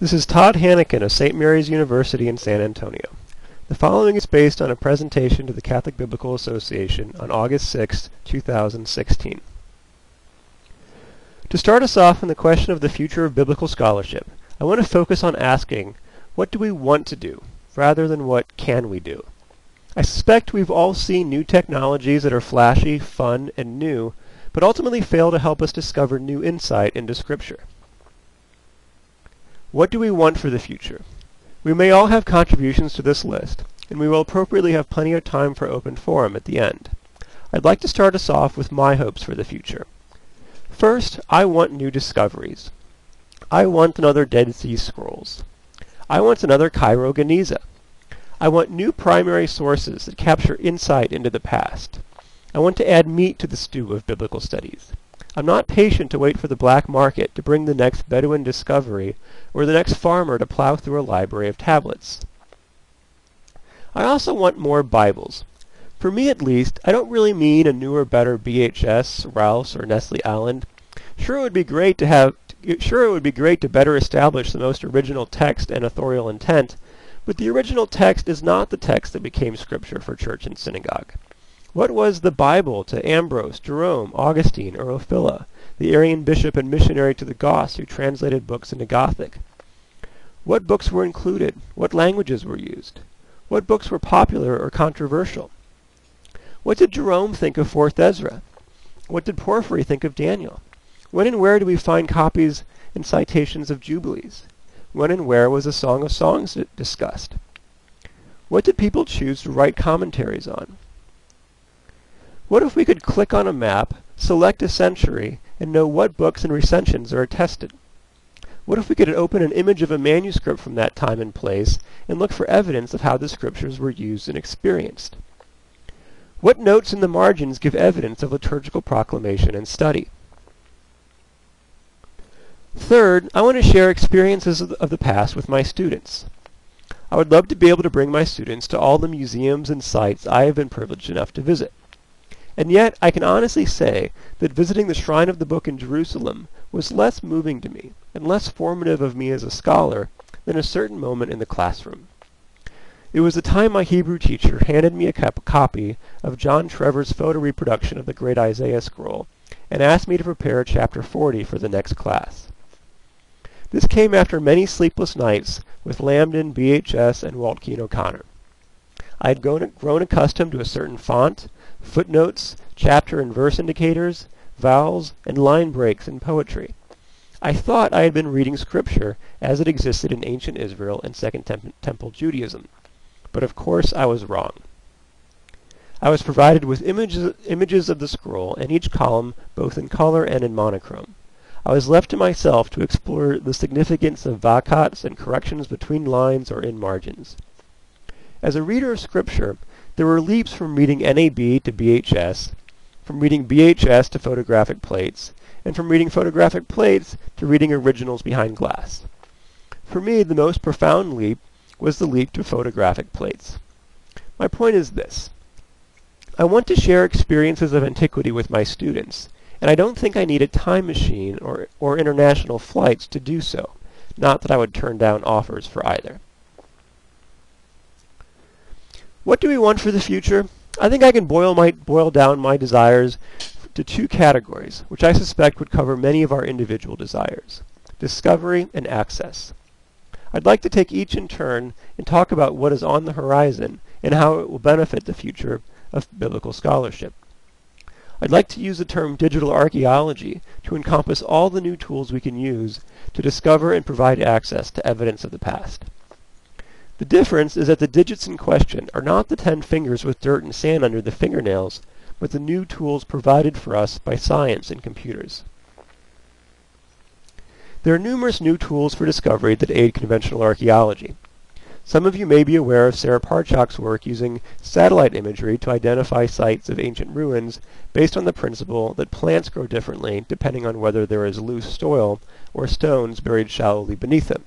This is Todd Hanneken of St. Mary's University in San Antonio. The following is based on a presentation to the Catholic Biblical Association on August 6, 2016. To start us off on the question of the future of biblical scholarship, I want to focus on asking, what do we want to do, rather than what can we do? I suspect we've all seen new technologies that are flashy, fun, and new, but ultimately fail to help us discover new insight into Scripture. What do we want for the future? We may all have contributions to this list, and we will appropriately have plenty of time for open forum at the end. I'd like to start us off with my hopes for the future. First, I want new discoveries. I want another Dead Sea Scrolls. I want another Cairo Geniza. I want new primary sources that capture insight into the past. I want to add meat to the stew of biblical studies. I'm not patient to wait for the black market to bring the next Bedouin discovery or the next farmer to plow through a library of tablets. I also want more Bibles. For me at least, I don't really mean a newer, better BHS, Rahlfs, or Nestle Aland. Sure it would be great to have sure it would be great to better establish the most original text and authorial intent, but the original text is not the text that became scripture for church and synagogue. What was the Bible to Ambrose, Jerome, Augustine, or Ulfilas, the Arian bishop and missionary to the Goths who translated books into Gothic? What books were included? What languages were used? What books were popular or controversial? What did Jerome think of Fourth Ezra? What did Porphyry think of Daniel? When and where do we find copies and citations of Jubilees? When and where was the Song of Songs discussed? What did people choose to write commentaries on? What if we could click on a map, select a century, and know what books and recensions are attested? What if we could open an image of a manuscript from that time and place and look for evidence of how the scriptures were used and experienced? What notes in the margins give evidence of liturgical proclamation and study? Third, I want to share experiences of the past with my students. I would love to be able to bring my students to all the museums and sites I have been privileged enough to visit. And yet I can honestly say that visiting the Shrine of the Book in Jerusalem was less moving to me and less formative of me as a scholar than a certain moment in the classroom. It was the time my Hebrew teacher handed me a copy of John Trever's photo reproduction of the great Isaiah scroll and asked me to prepare chapter 40 for the next class. This came after many sleepless nights with Lambdin, BHS, and Waltke and O'Connor. I had grown accustomed to a certain font, footnotes, chapter and verse indicators, vowels, and line breaks in poetry. I thought I had been reading Scripture as it existed in ancient Israel and Second Temple Judaism, but of course I was wrong. I was provided with images, images of the scroll and each column both in color and in monochrome. I was left to myself to explore the significance of vacats and corrections between lines or in margins. As a reader of Scripture, there were leaps from reading NAB to BHS, from reading BHS to photographic plates, and from reading photographic plates to reading originals behind glass. For me, the most profound leap was the leap to photographic plates. My point is this. I want to share experiences of antiquity with my students, and I don't think I need a time machine or, or international flights to do so. Not that I would turn down offers for either. What do we want for the future? I think I can boil my boil down my desires to two categories, which I suspect would cover many of our individual desires: discovery and access. I'd like to take each in turn and talk about what is on the horizon and how it will benefit the future of biblical scholarship. I'd like to use the term digital archaeology to encompass all the new tools we can use to discover and provide access to evidence of the past. The difference is that the digits in question are not the ten fingers with dirt and sand under the fingernails, but the new tools provided for us by science and computers. There are numerous new tools for discovery that aid conventional archaeology. Some of you may be aware of Sarah Parcak's work using satellite imagery to identify sites of ancient ruins based on the principle that plants grow differently depending on whether there is loose soil or stones buried shallowly beneath them.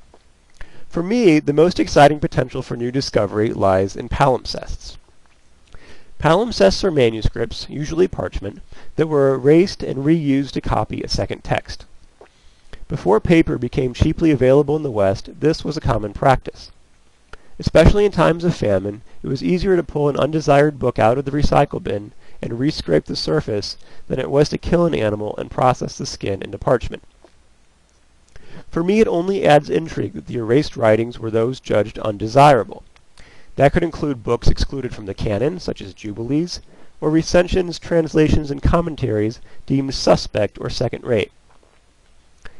For me, the most exciting potential for new discovery lies in palimpsests. Palimpsests are manuscripts, usually parchment, that were erased and reused to copy a second text. Before paper became cheaply available in the West, this was a common practice. Especially in times of famine, it was easier to pull an undesired book out of the recycle bin and rescrape the surface than it was to kill an animal and process the skin into parchment. For me, it only adds intrigue that the erased writings were those judged undesirable. That could include books excluded from the canon, such as Jubilees, or recensions, translations, and commentaries deemed suspect or second rate.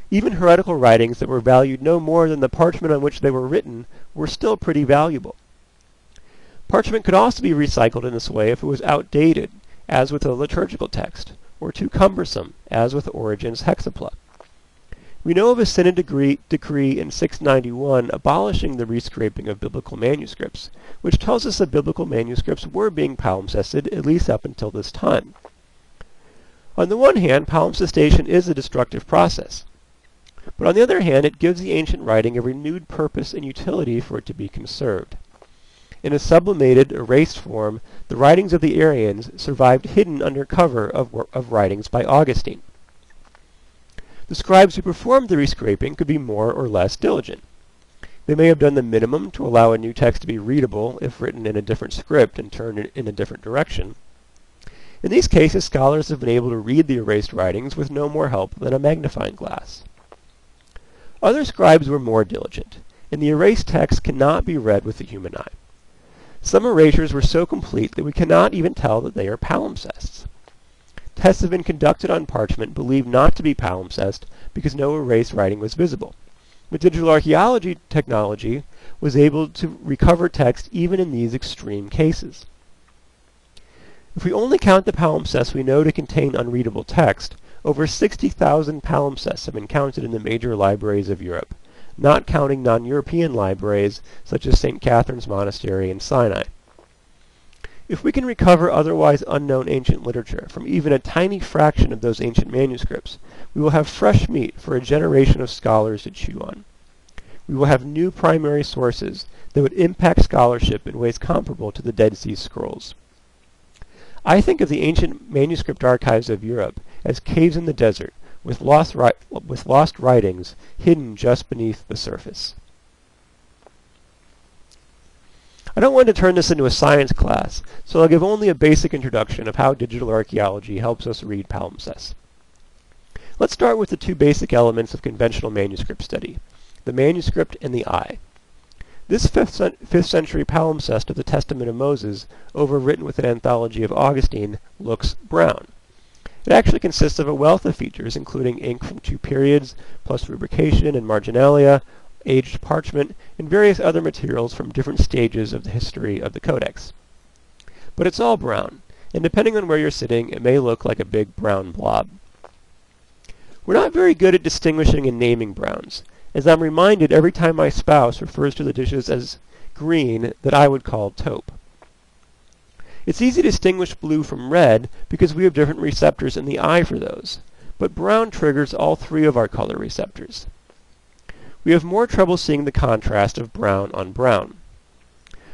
Even heretical writings that were valued no more than the parchment on which they were written were still pretty valuable. Parchment could also be recycled in this way if it was outdated, as with a liturgical text, or too cumbersome, as with Origen's hexapla. We know of a Synod decree, decree in 691 abolishing the rescraping of biblical manuscripts, which tells us that biblical manuscripts were being palimpsested at least up until this time. On the one hand, palimpsestation is a destructive process. But on the other hand, it gives the ancient writing a renewed purpose and utility for it to be conserved. In a sublimated, erased form, the writings of the Arians survived hidden under cover of, of writings by Augustine. The scribes who performed the rescraping could be more or less diligent. They may have done the minimum to allow a new text to be readable if written in a different script and turned in a different direction. In these cases, scholars have been able to read the erased writings with no more help than a magnifying glass. Other scribes were more diligent, and the erased text cannot be read with the human eye. Some erasures were so complete that we cannot even tell that they are palimpsests. Tests have been conducted on parchment believed not to be palimpsest because no erased writing was visible. But digital archaeology technology was able to recover text even in these extreme cases. If we only count the palimpsests we know to contain unreadable text, over 60,000 palimpsests have been counted in the major libraries of Europe, not counting non-European libraries such as St. Catherine's Monastery in Sinai. If we can recover otherwise unknown ancient literature from even a tiny fraction of those ancient manuscripts, we will have fresh meat for a generation of scholars to chew on. We will have new primary sources that would impact scholarship in ways comparable to the Dead Sea Scrolls. I think of the ancient manuscript archives of Europe as caves in the desert with lost, with lost writings hidden just beneath the surface. I don't want to turn this into a science class, so I'll give only a basic introduction of how digital archaeology helps us read palimpsests. Let's start with the two basic elements of conventional manuscript study, the manuscript and the eye. This 5th, 5th century palimpsest of the Testament of Moses, overwritten with an anthology of Augustine, looks brown. It actually consists of a wealth of features, including ink from two periods, plus rubrication and marginalia, aged parchment, and various other materials from different stages of the history of the codex. But it's all brown, and depending on where you're sitting, it may look like a big brown blob. We're not very good at distinguishing and naming browns, as I'm reminded every time my spouse refers to the dishes as green that I would call taupe. It's easy to distinguish blue from red because we have different receptors in the eye for those, but brown triggers all three of our color receptors we have more trouble seeing the contrast of brown on brown.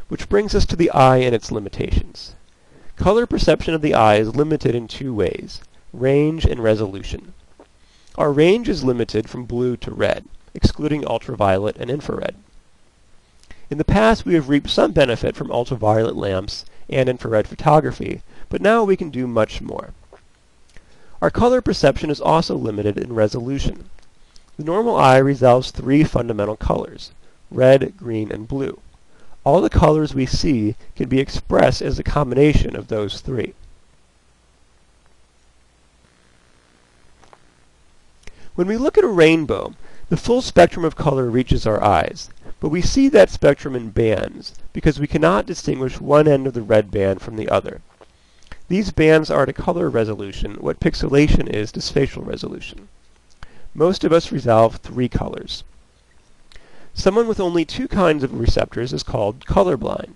Which brings us to the eye and its limitations. Color perception of the eye is limited in two ways, range and resolution. Our range is limited from blue to red, excluding ultraviolet and infrared. In the past, we have reaped some benefit from ultraviolet lamps and infrared photography, but now we can do much more. Our color perception is also limited in resolution. The normal eye resolves three fundamental colors, red, green, and blue. All the colors we see can be expressed as a combination of those three. When we look at a rainbow, the full spectrum of color reaches our eyes, but we see that spectrum in bands because we cannot distinguish one end of the red band from the other. These bands are to color resolution what pixelation is to spatial resolution. Most of us resolve three colors. Someone with only two kinds of receptors is called colorblind.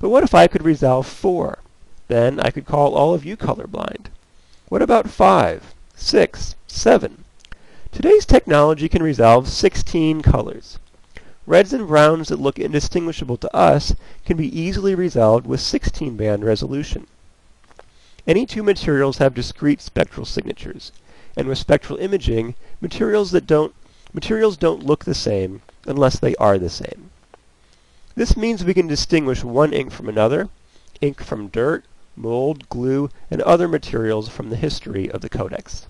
But what if I could resolve four? Then I could call all of you colorblind. What about five, six, seven? Today's technology can resolve 16 colors. Reds and browns that look indistinguishable to us can be easily resolved with 16-band resolution. Any two materials have discrete spectral signatures and with spectral imaging, materials that don't Materials don't look the same unless they are the same. This means we can distinguish one ink from another, ink from dirt, mold, glue, and other materials from the history of the codex.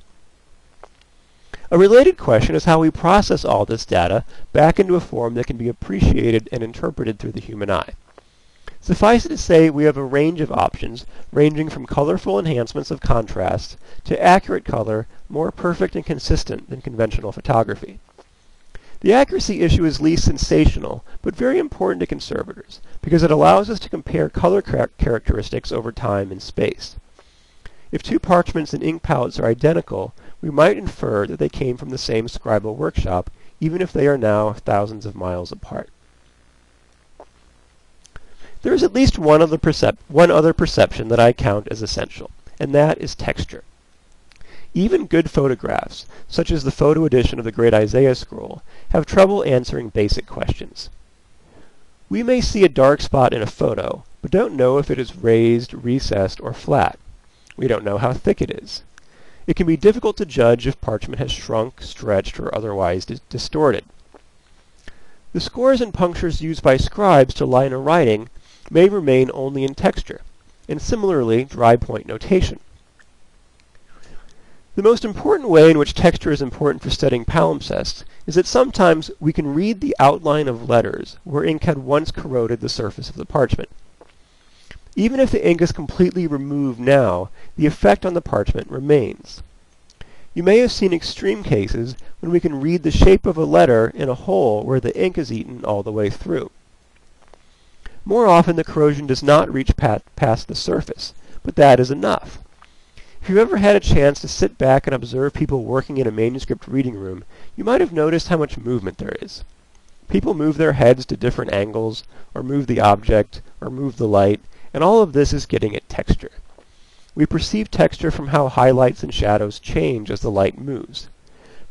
A related question is how we process all this data back into a form that can be appreciated and interpreted through the human eye. Suffice it to say, we have a range of options, ranging from colorful enhancements of contrast to accurate color, more perfect and consistent than conventional photography. The accuracy issue is least sensational, but very important to conservators, because it allows us to compare color char characteristics over time and space. If two parchments and ink palettes are identical, we might infer that they came from the same scribal workshop, even if they are now thousands of miles apart. There is at least one other, one other perception that I count as essential, and that is texture. Even good photographs, such as the photo edition of the Great Isaiah Scroll, have trouble answering basic questions. We may see a dark spot in a photo, but don't know if it is raised, recessed, or flat. We don't know how thick it is. It can be difficult to judge if parchment has shrunk, stretched, or otherwise dis distorted. The scores and punctures used by scribes to line a writing may remain only in texture, and similarly dry point notation. The most important way in which texture is important for studying palimpsests is that sometimes we can read the outline of letters where ink had once corroded the surface of the parchment. Even if the ink is completely removed now, the effect on the parchment remains. You may have seen extreme cases when we can read the shape of a letter in a hole where the ink is eaten all the way through. More often the corrosion does not reach past the surface, but that is enough. If you've ever had a chance to sit back and observe people working in a manuscript reading room, you might have noticed how much movement there is. People move their heads to different angles, or move the object, or move the light, and all of this is getting at texture. We perceive texture from how highlights and shadows change as the light moves.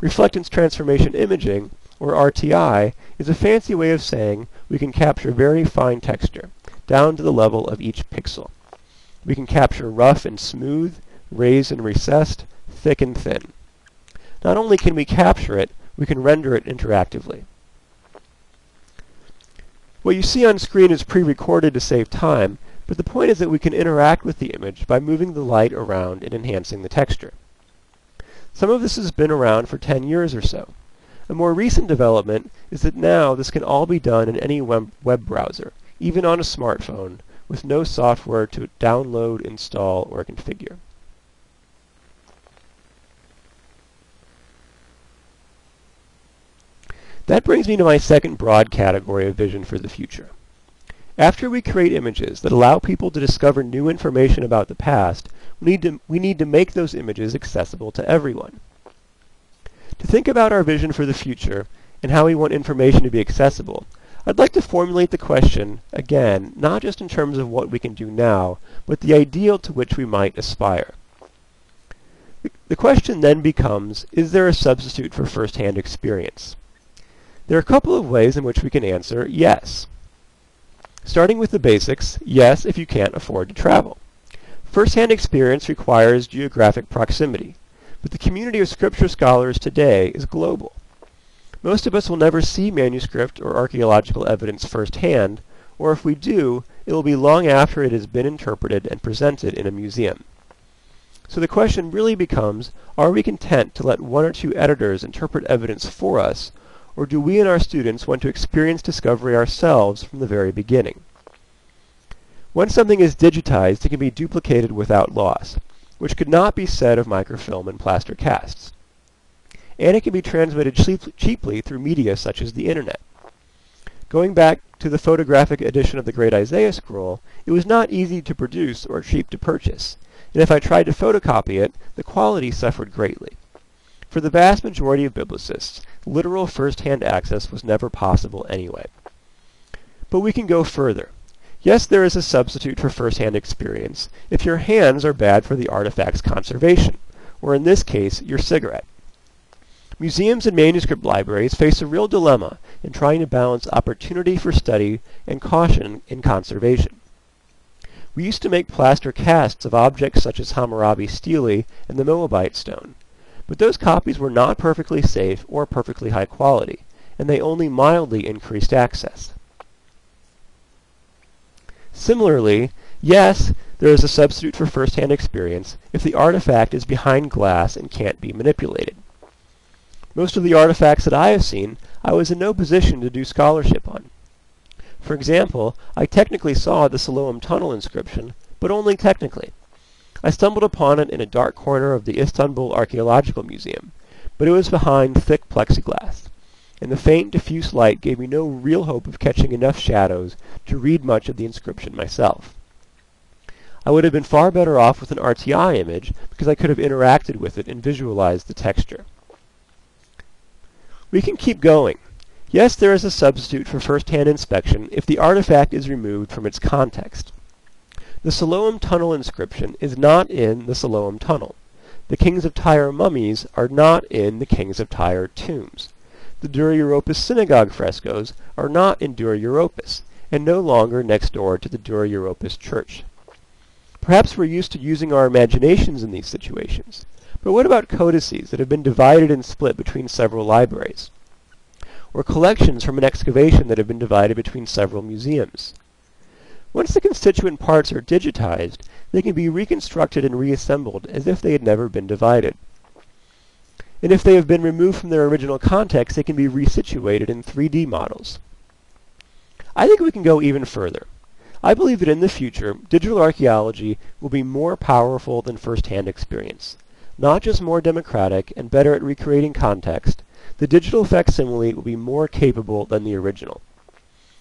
Reflectance transformation imaging, or RTI, is a fancy way of saying we can capture very fine texture, down to the level of each pixel. We can capture rough and smooth, raised and recessed, thick and thin. Not only can we capture it, we can render it interactively. What you see on screen is pre-recorded to save time, but the point is that we can interact with the image by moving the light around and enhancing the texture. Some of this has been around for 10 years or so. A more recent development is that now this can all be done in any web, browser, even on a smartphone, with no software to download, install, or configure. That brings me to my second broad category of vision for the future. After we create images that allow people to discover new information about the past, we need to, we need to make those images accessible to everyone. To think about our vision for the future and how we want information to be accessible, I'd like to formulate the question, again, not just in terms of what we can do now, but the ideal to which we might aspire. The question then becomes, is there a substitute for first-hand experience? There are a couple of ways in which we can answer yes. Starting with the basics, yes if you can't afford to travel. First-hand experience requires geographic proximity, but the community of scripture scholars today is global. Most of us will never see manuscript or archaeological evidence firsthand, or if we do, it will be long after it has been interpreted and presented in a museum. So the question really becomes, are we content to let one or two editors interpret evidence for us, or do we and our students want to experience discovery ourselves from the very beginning? Once something is digitized, it can be duplicated without loss, which could not be said of microfilm and plaster casts. And it can be transmitted cheaply through media such as the internet. Going back to the photographic edition of the Great Isaiah Scroll, it was not easy to produce or cheap to purchase, and if I tried to photocopy it, the quality suffered greatly. For the vast majority of biblicists, literal first-hand access was never possible anyway. But we can go further. Yes, there is a substitute for first-hand experience if your hands are bad for the artifact's conservation, or in this case, your cigarette. Museums and manuscript libraries face a real dilemma in trying to balance opportunity for study and caution in conservation. We used to make plaster casts of objects such as Hammurabi stele and the Moabite stone. but those copies were not perfectly safe or perfectly high quality, and they only mildly increased access. Similarly, yes, there is a substitute for first-hand experience if the artifact is behind glass and can't be manipulated. Most of the artifacts that I have seen, I was in no position to do scholarship on. For example, I technically saw the Siloam Tunnel inscription, but only technically. I stumbled upon it in a dark corner of the Istanbul Archaeological Museum, but it was behind thick plexiglass, and the faint diffuse light gave me no real hope of catching enough shadows to read much of the inscription myself. I would have been far better off with an RTI image because I could have interacted with it and visualized the texture. We can keep going. Yes, there is a substitute for first-hand inspection if the artifact is removed from its context. The Siloam Tunnel inscription is not in the Siloam Tunnel. The Kings of Tyre mummies are not in the Kings of Tyre tombs. The Dura Europos synagogue frescoes are not in Dura Europos, and no longer next door to the Dura Europos church. Perhaps we're used to using our imaginations in these situations. But what about codices that have been divided and split between several libraries? Or collections from an excavation that have been divided between several museums? Once the constituent parts are digitized, they can be reconstructed and reassembled as if they had never been divided. And if they have been removed from their original context, they can be resituated in 3D models. I think we can go even further. I believe that in the future, digital archaeology will be more powerful than first-hand experience not just more democratic and better at recreating context, the digital facsimile will be more capable than the original.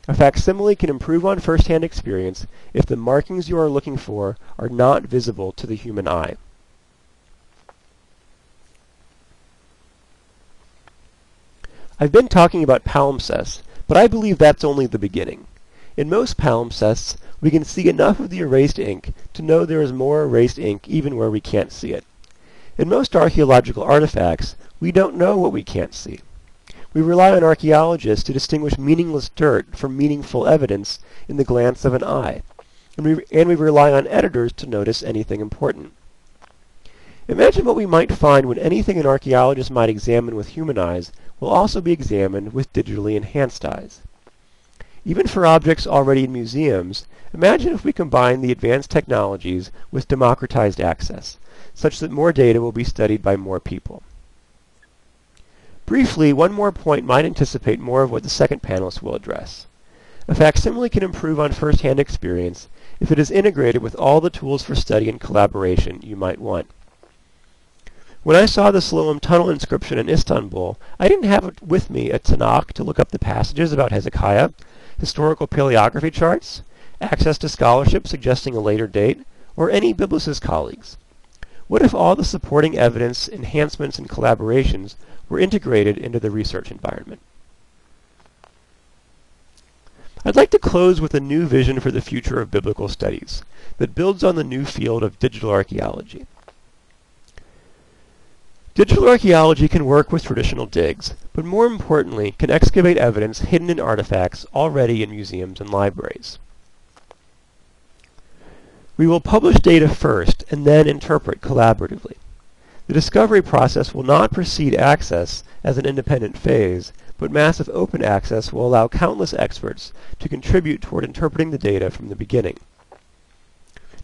A facsimile can improve on first-hand experience if the markings you are looking for are not visible to the human eye. I've been talking about palimpsests, but I believe that's only the beginning. In most palimpsests, we can see enough of the erased ink to know there is more erased ink even where we can't see it. In most archaeological artifacts, we don't know what we can't see. We rely on archaeologists to distinguish meaningless dirt from meaningful evidence in the glance of an eye, and we, and we rely on editors to notice anything important. Imagine what we might find when anything an archaeologist might examine with human eyes will also be examined with digitally enhanced eyes. Even for objects already in museums, imagine if we combine the advanced technologies with democratized access such that more data will be studied by more people. Briefly, one more point might anticipate more of what the second panelist will address. A facsimile can improve on first-hand experience if it is integrated with all the tools for study and collaboration you might want. When I saw the Siloam Tunnel inscription in Istanbul, I didn't have with me a Tanakh to look up the passages about Hezekiah, historical paleography charts, access to scholarship suggesting a later date, or any biblicist colleagues. What if all the supporting evidence, enhancements, and collaborations were integrated into the research environment? I'd like to close with a new vision for the future of biblical studies that builds on the new field of digital archaeology. Digital archaeology can work with traditional digs, but more importantly, can excavate evidence hidden in artifacts already in museums and libraries. We will publish data first and then interpret collaboratively. The discovery process will not precede access as an independent phase, but massive open access will allow countless experts to contribute toward interpreting the data from the beginning.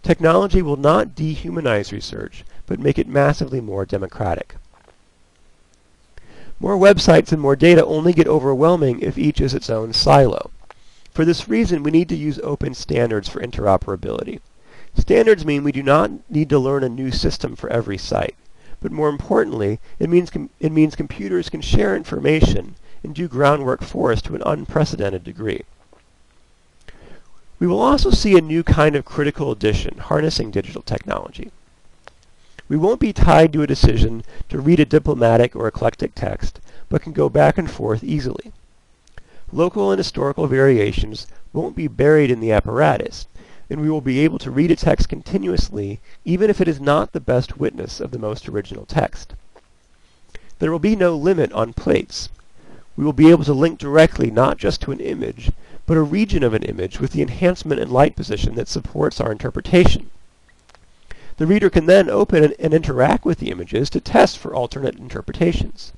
Technology will not dehumanize research, but make it massively more democratic. More websites and more data only get overwhelming if each is its own silo. For this reason, we need to use open standards for interoperability. Standards mean we do not need to learn a new system for every site. But more importantly, it means, it means computers can share information and do groundwork for us to an unprecedented degree. We will also see a new kind of critical edition harnessing digital technology. We won't be tied to a decision to read a diplomatic or eclectic text, but can go back and forth easily. Local and historical variations won't be buried in the apparatus, and we will be able to read a text continuously even if it is not the best witness of the most original text. There will be no limit on plates. We will be able to link directly not just to an image, but a region of an image with the enhancement and light position that supports our interpretation. The reader can then open and interact with the images to test for alternate interpretations.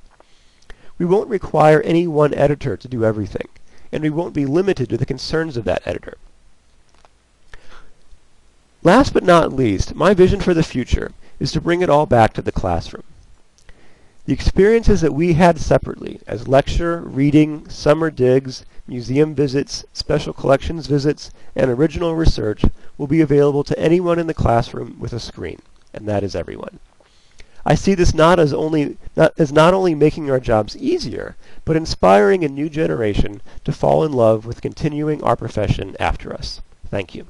We won't require any one editor to do everything, and we won't be limited to the concerns of that editor. Last but not least, my vision for the future is to bring it all back to the classroom. The experiences that we had separately, as lecture, reading, summer digs, museum visits, special collections visits, and original research, will be available to anyone in the classroom with a screen, and that is everyone. I see this not as only not, as not only making our jobs easier, but inspiring a new generation to fall in love with continuing our profession after us. Thank you.